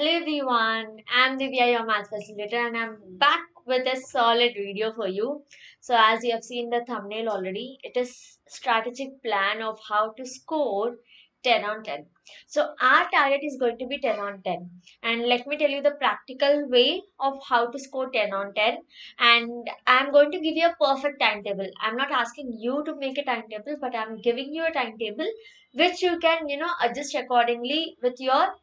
Hello everyone, I'm Divya, your math facilitator, and I'm back with a solid video for you. So as you have seen the thumbnail already, it is strategic plan of how to score 10 on 10. So our target is going to be 10 on 10. And let me tell you the practical way of how to score 10 on 10. And I'm going to give you a perfect timetable. I'm not asking you to make a timetable, but I'm giving you a timetable which you can, you know, adjust accordingly with your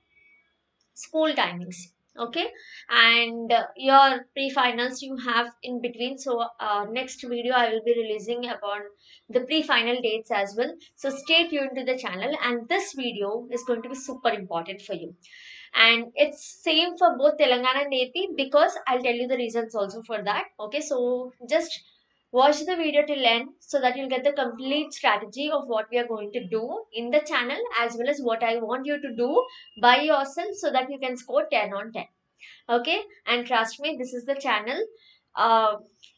school timings okay? And uh, your pre-finals you have in between. So uh, next video i will be releasing about the pre-final dates as well. So stay tuned to the channel. And this video is going to be super important for you. And it's same for both telangana and ap because i'll tell you the reasons also for that okay? So just watch the video till end so that you'll get the complete strategy of what we are going to do in the channel as well as what I want you to do by yourself so that you can score 10 on 10. Okay, and trust me, this is the channel uh,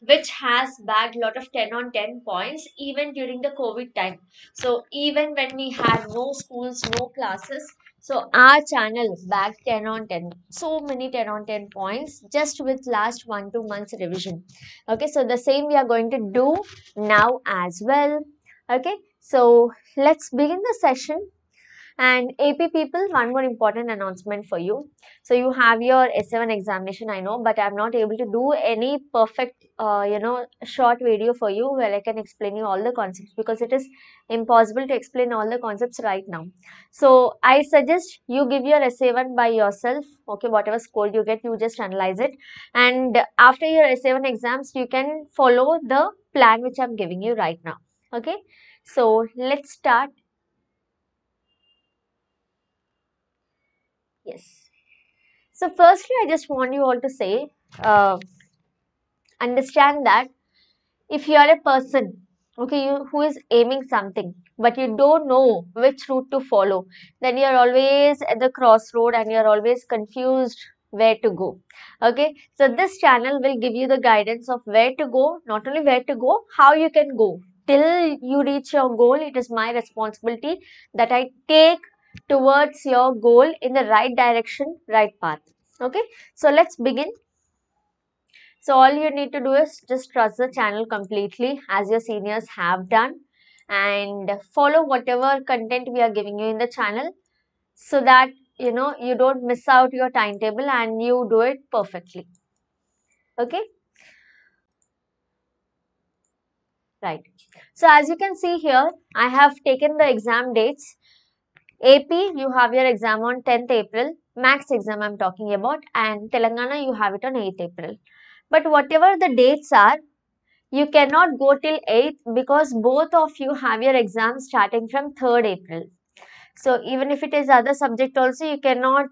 which has bagged lot of 10 on 10 points even during the COVID time. So even when we had no schools, no classes, so our channel back 10 on 10. So many 10 on 10 points just with last one, two months revision. Okay, so the same we are going to do now as well. Okay, so let's begin the session and AP people, one more important announcement for you. So you have your SA1 examination, I know, but I'm not able to do any perfect, uh, you know, short video for you where I can explain you all the concepts because it is impossible to explain all the concepts right now. So I suggest you give your SA1 by yourself. Okay, whatever score you get, you just analyze it. And after your SA1 exams, you can follow the plan which I'm giving you right now. Okay, so let's start Yes. So firstly, I just want you all to say, uh, understand that if you are a person, okay, you, who is aiming something, but you don't know which route to follow, then you are always at the crossroad and you are always confused where to go. Okay, so this channel will give you the guidance of where to go, not only where to go, how you can go. Till you reach your goal, it is my responsibility that I take towards your goal in the right direction, right path. Okay, so let's begin. So all you need to do is just trust the channel completely as your seniors have done and follow whatever content we are giving you in the channel so that you know you don't miss out your timetable and you do it perfectly. Okay. Right. So as you can see here, I have taken the exam dates AP, you have your exam on 10th April, max exam I'm talking about, and Telangana, you have it on 8th April. But whatever the dates are, you cannot go till 8th because both of you have your exam starting from 3rd April. So even if it is other subject also, you cannot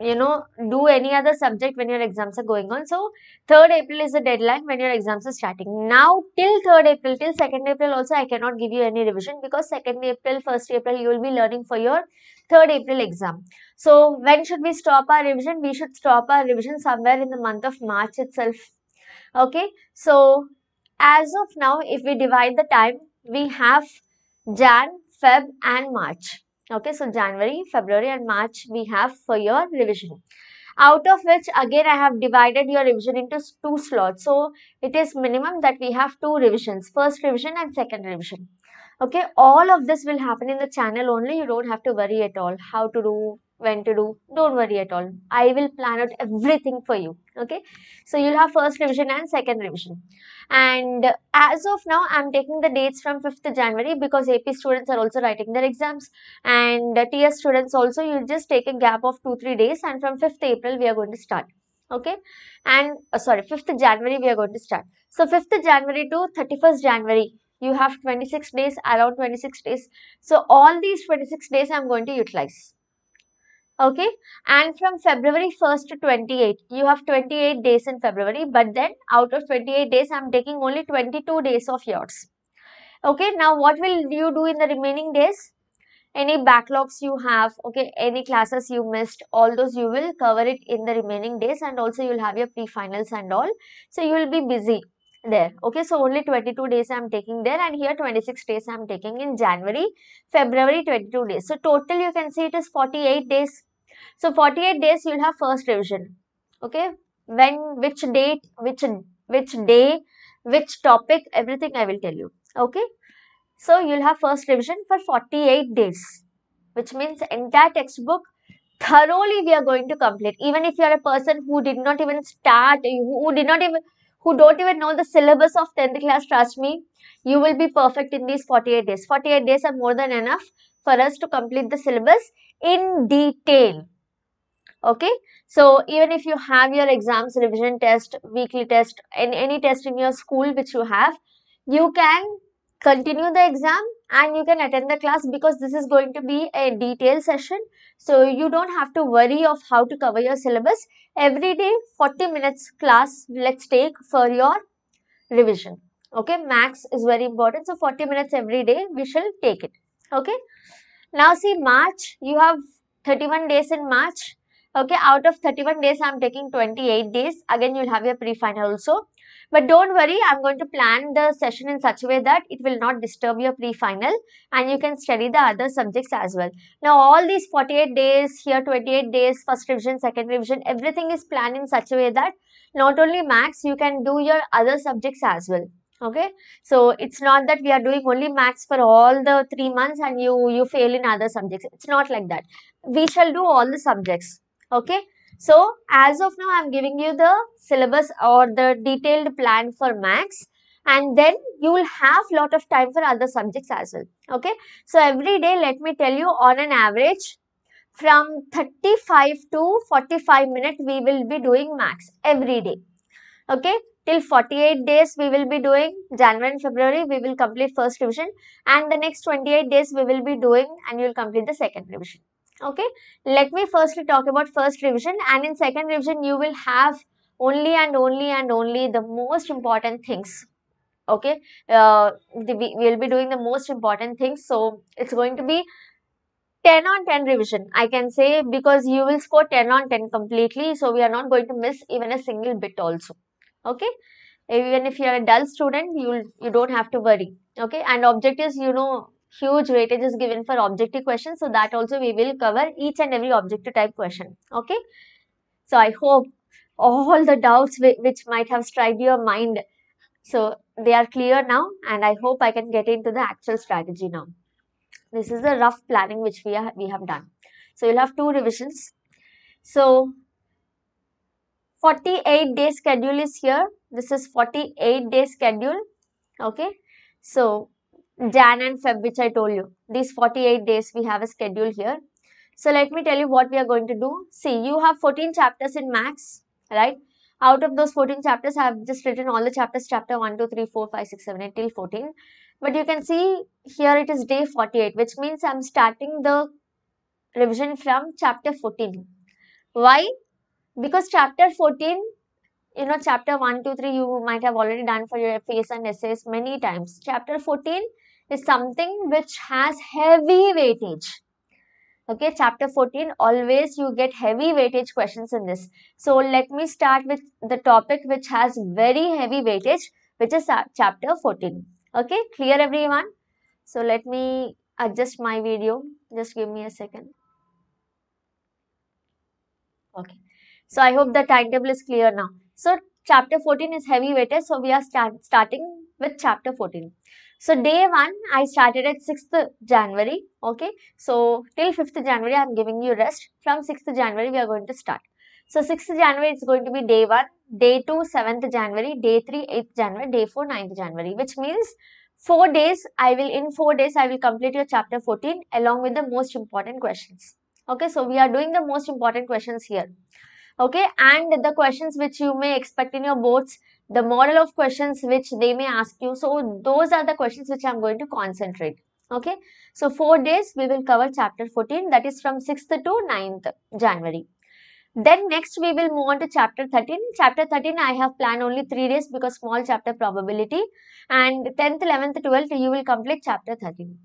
you know do any other subject when your exams are going on. So 3rd april is the deadline when your exams are starting. Now till 3rd april till 2nd april also i cannot give you any revision because 2nd april 1st april you will be learning for your 3rd april exam. So when should we stop our revision? We should stop our revision somewhere in the month of march itself. Okay? So as of now if we divide the time we have jan feb and march Okay, so January, February and March we have for your revision. Out of which again I have divided your revision into two slots. So it is minimum that we have two revisions, first revision and second revision. Okay, all of this will happen in the channel only. You don't have to worry at all how to do, when to do. Don't worry at all. I will plan out everything for you. Okay, so you'll have first revision and second revision. And as of now i'm taking the dates from 5th january because ap students are also writing their exams. And ts students also you just take a gap of 2 3 days. And from 5th april we are going to start. Okay? And uh, sorry 5th january we are going to start. So 5th january to 31st january you have 26 days around 26 days. So all these 26 days i'm going to utilize okay? And from february 1st to 28 you have 28 days in february but then out of 28 days i'm taking only 22 days of yours. Okay? Now what will you do in the remaining days? Any backlogs you have okay? Any classes you missed all those you will cover it in the remaining days and also you will have your pre-finals and all. So you will be busy there okay? So only 22 days i'm taking there and here 26 days i'm taking in january february 22 days. So total you can see it is 48 days So 48 days you'll have first revision. Okay. When, which date, which, which day, which topic, everything I will tell you. Okay. So you'll have first revision for 48 days, which means entire textbook thoroughly we are going to complete. Even if you are a person who did not even start, who did not even, who don't even know the syllabus of 10th class, trust me, you will be perfect in these 48 days. 48 days are more than enough for us to complete the syllabus in detail. Okay. So, even if you have your exams, revision test, weekly test, and any test in your school which you have, you can continue the exam and you can attend the class because this is going to be a detailed session. So, you don't have to worry of how to cover your syllabus. Every day 40 minutes class let's take for your revision. Okay, max is very important. So, 40 minutes every day we shall take it. Okay. Now, see March, you have 31 days in March. Okay, out of 31 days, I am taking 28 days. Again, you'll have your pre-final also. But don't worry, I'm going to plan the session in such a way that it will not disturb your pre-final and you can study the other subjects as well. Now, all these 48 days, here 28 days, first revision, second revision, everything is planned in such a way that not only max, you can do your other subjects as well. Okay, so it's not that we are doing only max for all the three months and you you fail in other subjects. It's not like that. We shall do all the subjects. Okay, so as of now, I'm giving you the syllabus or the detailed plan for max and then you will have lot of time for other subjects as well. Okay. So every day, let me tell you on an average from 35 to 45 minutes, we will be doing max every day. Okay. Till 48 days, we will be doing January and February, we will complete first revision. And the next 28 days, we will be doing and you will complete the second revision. Okay? Let me firstly talk about first revision. And in second revision you will have only and only and only the most important things. Okay? Uh, we will be doing the most important things. So it's going to be 10 on 10 revision i can say because you will score 10 on 10 completely. So we are not going to miss even a single bit also okay even if you are a dull student you you don't have to worry okay and objectives you know huge weightage is given for objective questions. So that also we will cover each and every objective type question. Okay. So I hope all the doubts which might have strived your mind. So they are clear now and I hope I can get into the actual strategy now. This is the rough planning which we, are, we have done. So you'll have two revisions. So 48 day schedule is here. This is 48 day schedule. Okay. So Jan and Feb, which I told you. These 48 days we have a schedule here. So let me tell you what we are going to do. See, you have 14 chapters in max, right? Out of those 14 chapters, I have just written all the chapters, chapter 1, 2, 3, 4, 5, 6, 7, 8 till 14. But you can see here it is day 48, which means I'm starting the revision from chapter 14. Why? Because chapter 14 you know chapter 1 2 3 you might have already done for your FAs and SAs many times chapter 14 is something which has heavy weightage. Okay, chapter 14, always you get heavy weightage questions in this. So, let me start with the topic which has very heavy weightage, which is chapter 14. Okay, clear everyone? So, let me adjust my video. Just give me a second. Okay. So, I hope the timetable is clear now. So, chapter 14 is heavy weightage. So, we are start, starting with chapter 14. So hmm. day 1 I started at 6th January. Okay. So till 5th January I am giving you rest. From 6th January we are going to start. So 6th January is going to be day 1. Day 2 7th January. Day 3 8th January. Day 4 9th January. Which means 4 days I will in 4 days I will complete your chapter 14 along with the most important questions. Okay. So we are doing the most important questions here. Okay. And the questions which you may expect in your boards the model of questions which they may ask you. So those are the questions which I'm going to concentrate. Okay. So four days we will cover chapter 14 that is from 6th to 9th January. Then next we will move on to chapter 13. Chapter 13 I have planned only 3 days because small chapter probability and 10th, 11th, 12th you will complete chapter 13.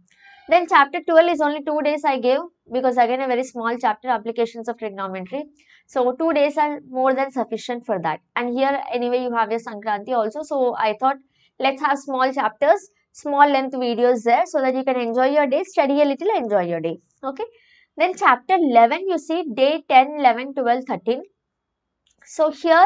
Then chapter 12 is only 2 days I gave because again a very small chapter applications of trigonometry. So 2 days are more than sufficient for that. And here anyway you have your Sankranti also. So I thought let's have small chapters, small length videos there so that you can enjoy your day, study a little, enjoy your day. Okay. Then chapter 11, you see day 10, 11, 12, 13. So here,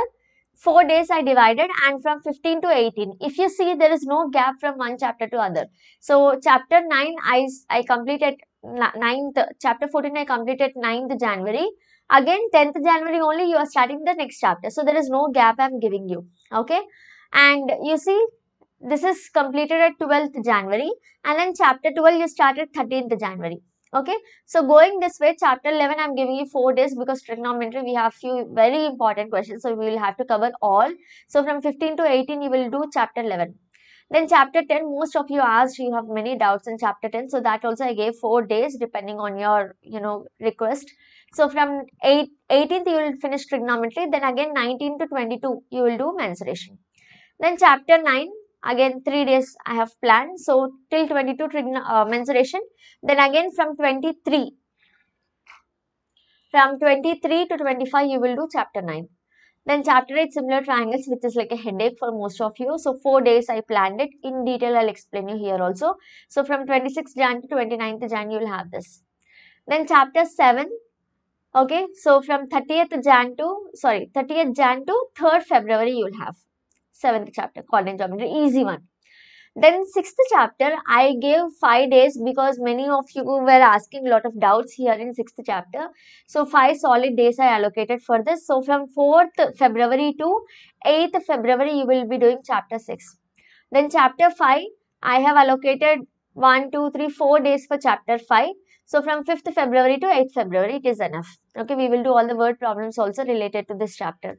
4 days I divided and from 15 to 18. If you see, there is no gap from one chapter to other. So chapter 9, I, I completed 9th, chapter 14, I completed 9th January. Again, 10th January only, you are starting the next chapter. So there is no gap I am giving you. Okay. And you see, this is completed at 12th January and then chapter 12 you started 13th January okay? So going this way chapter 11 i'm giving you four days because trigonometry we have few very important questions so we will have to cover all. So from 15 to 18 you will do chapter 11 then chapter 10 most of you asked you have many doubts in chapter 10 so that also i gave four days depending on your you know request. So from 8 18th you will finish trigonometry then again 19 to 22 you will do mensuration. Then chapter 9 again 3 days I have planned. So till 22 uh, mensuration. Then again from 23. From 23 to 25 you will do chapter 9. Then chapter 8 similar triangles which is like a headache for most of you. So 4 days I planned it. In detail I'll explain you here also. So from 26 Jan to 29th Jan you will have this. Then chapter 7 okay so from 30th jan to sorry 30th jan to 3rd february you will have seventh chapter, coordinate geometry, easy one. Then sixth chapter, I gave five days because many of you were asking a lot of doubts here in sixth chapter. So five solid days I allocated for this. So from 4th February to 8th February, you will be doing chapter 6. Then chapter 5, I have allocated 1, 2, 3, 4 days for chapter 5. So from 5th February to 8th February, it is enough. Okay, we will do all the word problems also related to this chapter.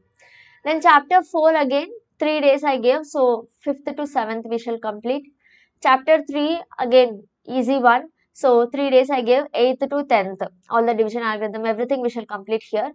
Then chapter 4 again, three days I gave. So, 5th to 7th we shall complete. Chapter 3 again easy one. So, 3 days I gave 8th to 10th. All the division algorithm, everything we shall complete here.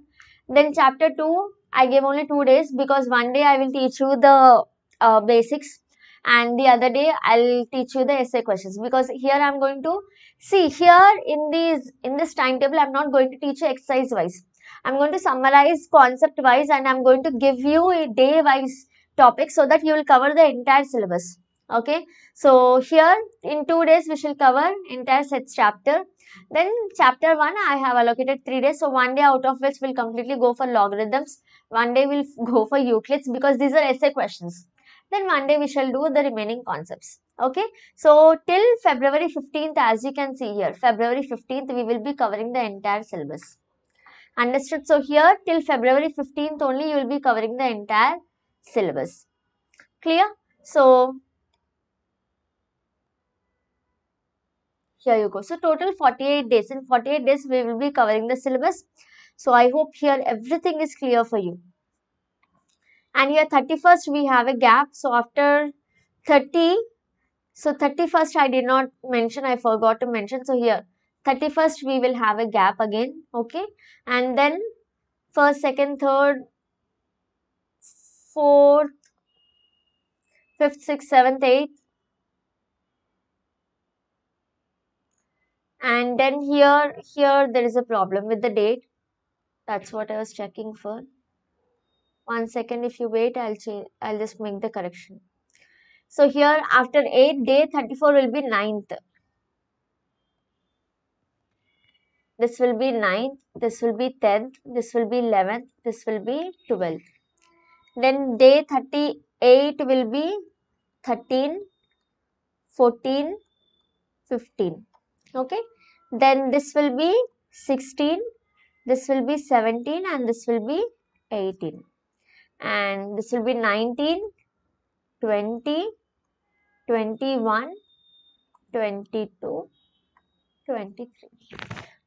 Then chapter 2 I gave only 2 days because one day I will teach you the uh, basics and the other day I'll teach you the essay questions because here I'm going to see here in these in this timetable I'm not going to teach you exercise wise. I'm going to summarize concept wise and I'm going to give you a day wise topic so that you will cover the entire syllabus. Okay? So here in two days we shall cover entire sets chapter. Then chapter 1 i have allocated 3 days. So one day out of which will completely go for logarithms. One day will go for euclids because these are essay questions. Then one day we shall do the remaining concepts. Okay? So till february 15th as you can see here february 15th we will be covering the entire syllabus. Understood? So here till february 15th only you will be covering the entire syllabus. Clear? So, here you go. So, total 48 days. In 48 days, we will be covering the syllabus. So, I hope here everything is clear for you. And here 31st, we have a gap. So, after 30, so 31st, I did not mention, I forgot to mention. So, here 31st, we will have a gap again. Okay. And then first, second, third, fourth, fifth, sixth, seventh, eighth. And then here, here there is a problem with the date. That's what I was checking for. One second, if you wait, I'll change. I'll just make the correction. So here, after 8, day 34 will be 9th. This will be 9th, this will be 10th, this will be 11th, this will be 12th. Then day 38 will be 13, 14, 15. Okay. Then this will be 16, this will be 17 and this will be 18. And this will be 19, 20, 21, 22, 23.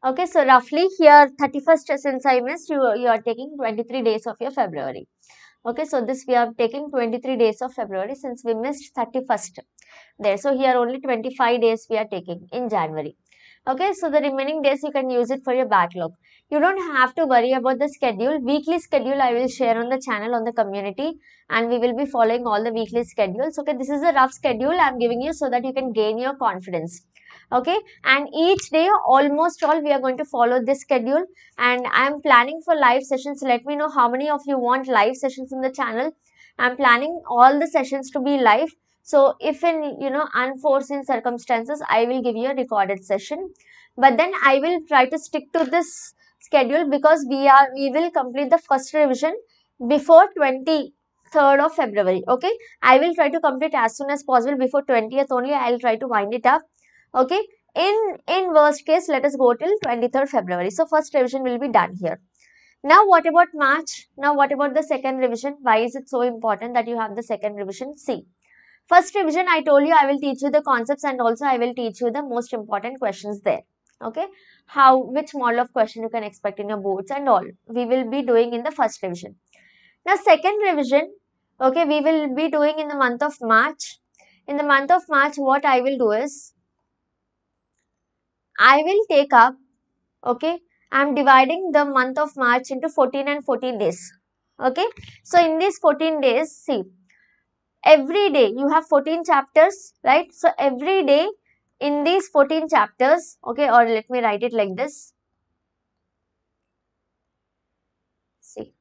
Okay, so roughly here 31st since I missed you, you are taking 23 days of your February. Okay, so this we are taking 23 days of February since we missed 31st there. So here only 25 days we are taking in January. Okay, so the remaining days you can use it for your backlog. You don't have to worry about the schedule. Weekly schedule I will share on the channel on the community and we will be following all the weekly schedules. Okay, this is a rough schedule I am giving you so that you can gain your confidence okay? And each day almost all we are going to follow this schedule. And i am planning for live sessions. Let me know how many of you want live sessions in the channel. I'm planning all the sessions to be live. So if in you know unforeseen circumstances i will give you a recorded session. But then I will try to stick to this schedule because we are we will complete the first revision before 23rd of February. Okay, I will try to complete as soon as possible before 20th only. I'll try to wind it up. Okay, in in worst case, let us go till 23rd February. So first revision will be done here. Now, what about March? Now, what about the second revision? Why is it so important that you have the second revision? See, first revision, I told you I will teach you the concepts and also I will teach you the most important questions there. Okay, how, which model of question you can expect in your boards and all. We will be doing in the first revision. Now, second revision, okay, we will be doing in the month of March. In the month of March, what I will do is, I will take up, okay, I am dividing the month of March into 14 and 14 days. Okay. So, in these 14 days, see, every day you have 14 chapters, right? So, every day in these 14 chapters, okay, or let me write it like this. See,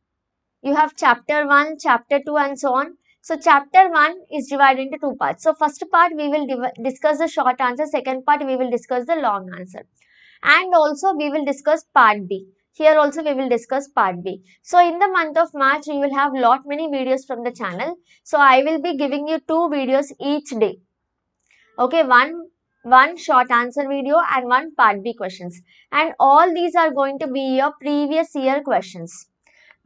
you have chapter 1, chapter 2 and so on. So, chapter 1 is divided into two parts. So, first part we will discuss the short answer, second part we will discuss the long answer and also we will discuss part B. Here also we will discuss part B. So in the month of March, we will have lot many videos from the channel. So I will be giving you two videos each day. Okay, one one short answer video and one part B questions. And all these are going to be your previous year questions.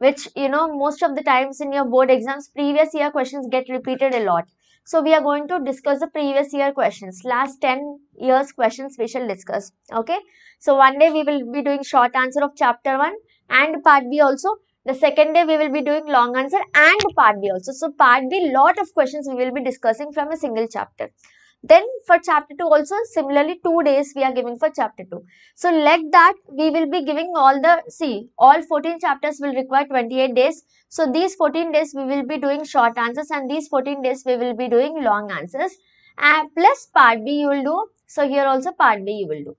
Which, you know, most of the times in your board exams, previous year questions get repeated a lot. So we are going to discuss the previous year questions. Last 10 years questions we shall discuss. Okay. So one day we will be doing short answer of chapter 1 and part B also. The second day we will be doing long answer and part B also. So part B lot of questions we will be discussing from a single chapter. Then for chapter 2 also similarly 2 days we are giving for chapter 2. So like that we will be giving all the, see all 14 chapters will require 28 days. So these 14 days we will be doing short answers and these 14 days we will be doing long answers. And plus part B you will do. So here also part B you will do.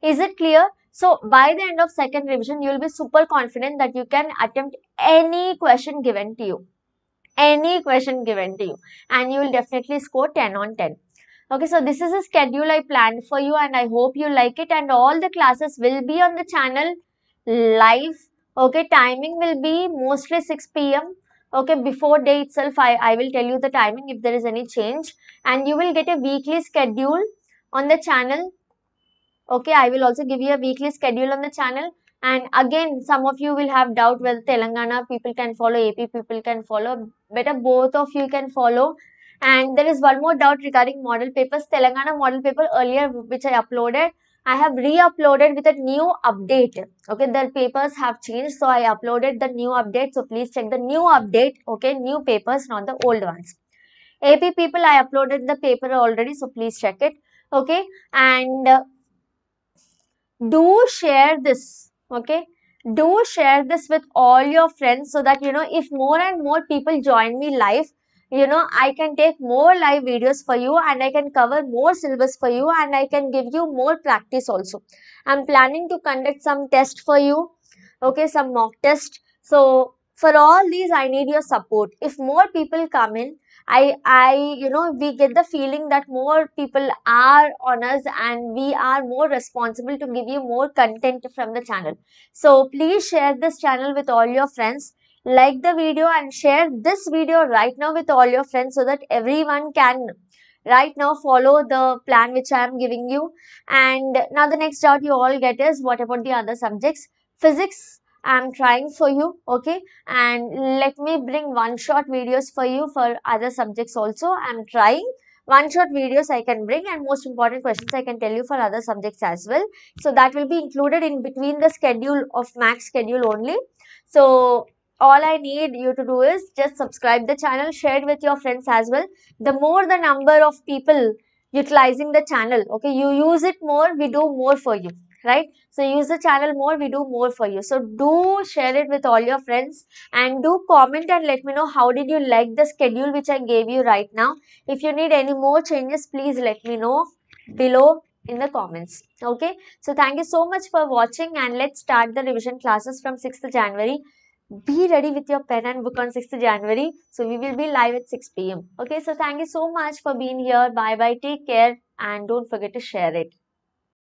Is it clear? So by the end of second revision, you will be super confident that you can attempt any question given to you. Any question given to you. And you will definitely score 10 on 10. Okay, so this is a schedule I planned for you and I hope you like it. And all the classes will be on the channel live. Okay, timing will be mostly 6 p.m. Okay, before day itself, I, I will tell you the timing if there is any change. And you will get a weekly schedule on the channel okay i will also give you a weekly schedule on the channel and again some of you will have doubt whether telangana people can follow ap people can follow better both of you can follow and there is one more doubt regarding model papers telangana model paper earlier which i uploaded I have re-uploaded with a new update. Okay, the papers have changed. So, I uploaded the new update. So, please check the new update. Okay, new papers, not the old ones. AP people, I uploaded the paper already. So, please check it. Okay, and uh, do share this okay do share this with all your friends so that you know if more and more people join me live you know i can take more live videos for you and i can cover more syllabus for you and i can give you more practice also i'm planning to conduct some test for you okay some mock test so for all these i need your support if more people come in I, I, you know, we get the feeling that more people are on us and we are more responsible to give you more content from the channel. So please share this channel with all your friends. Like the video and share this video right now with all your friends so that everyone can right now follow the plan which I am giving you. And now the next doubt you all get is what about the other subjects? Physics, I'm trying for you, okay? And let me bring one-shot videos for you for other subjects also. I'm trying one-shot videos I can bring and most important questions I can tell you for other subjects as well. So, that will be included in between the schedule of max schedule only. So, all I need you to do is just subscribe the channel, share it with your friends as well. The more the number of people utilizing the channel, okay, you use it more, we do more for you right? So use the channel more we do more for you. So do share it with all your friends and do comment and let me know how did you like the schedule which i gave you right now. If you need any more changes please let me know below in the comments okay? So thank you so much for watching and let's start the revision classes from 6th january be ready with your pen and book on 6th January. So we will be live at 6 p.m. Okay, so thank you so much for being here. Bye bye. Take care and don't forget to share it.